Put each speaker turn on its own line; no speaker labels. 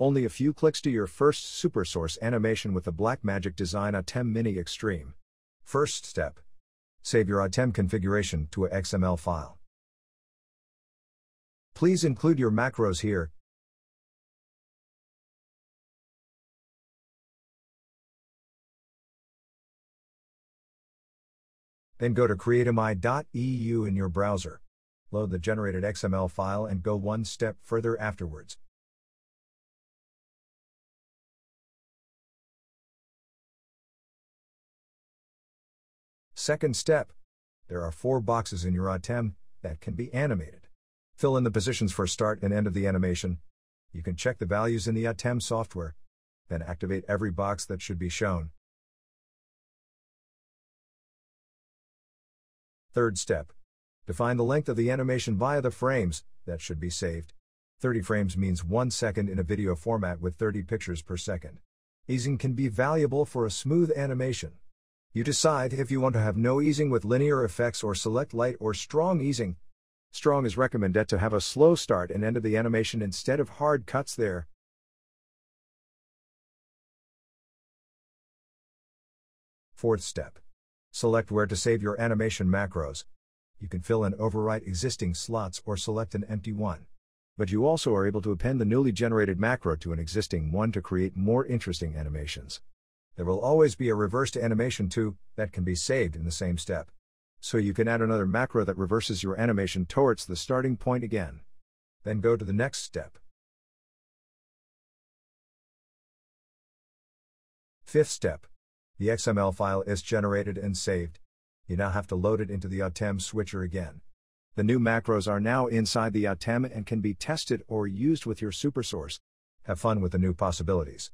Only a few clicks to your first SuperSource animation with the Blackmagic Design ATEM Mini Extreme. First step. Save your ATEM configuration to a XML file. Please include your macros here, Then go to createmi.eu in your browser. Load the generated XML file and go one step further afterwards. Second step. There are four boxes in your ATEM that can be animated. Fill in the positions for start and end of the animation. You can check the values in the ATEM software. Then activate every box that should be shown. Third step. Define the length of the animation via the frames that should be saved. 30 frames means 1 second in a video format with 30 pictures per second. Easing can be valuable for a smooth animation. You decide if you want to have no easing with linear effects or select light or strong easing. Strong is recommended to have a slow start and end of the animation instead of hard cuts there. Fourth step. Select where to save your animation macros. You can fill in overwrite existing slots or select an empty one. But you also are able to append the newly generated macro to an existing one to create more interesting animations. There will always be a reversed animation too, that can be saved in the same step. So you can add another macro that reverses your animation towards the starting point again. Then go to the next step. Fifth step. The XML file is generated and saved. You now have to load it into the ATEM switcher again. The new macros are now inside the ATEM and can be tested or used with your SuperSource. Have fun with the new possibilities.